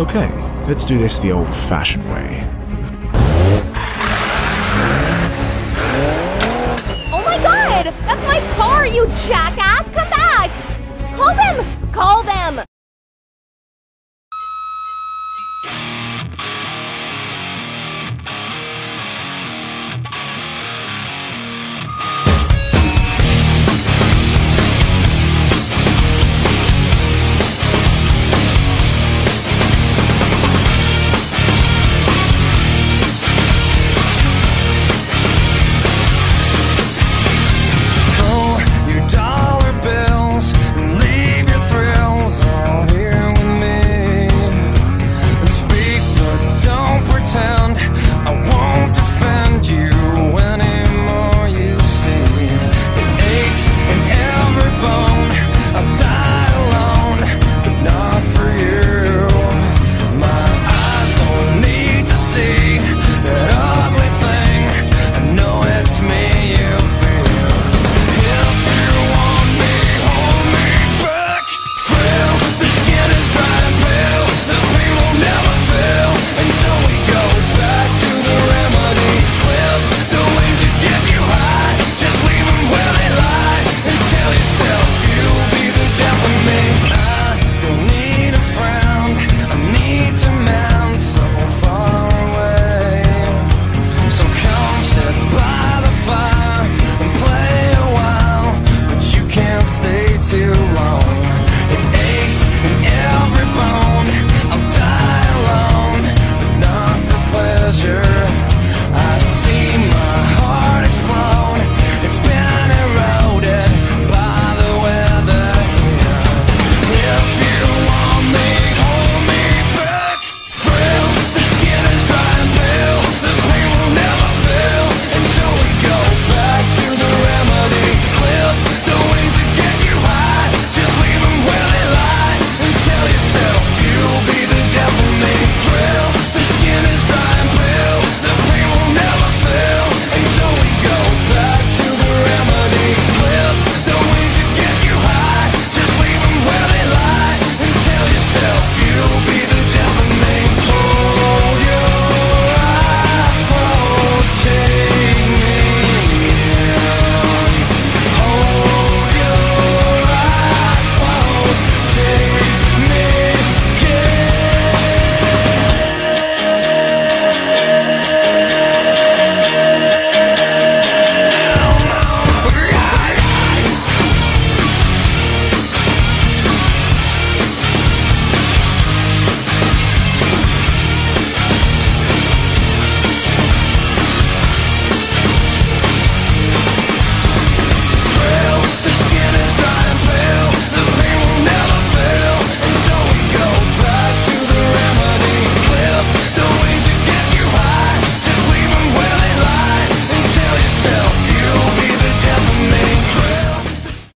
Okay, let's do this the old-fashioned way. Oh my god! That's my car, you jackass! Come back! Call them! Call them! I want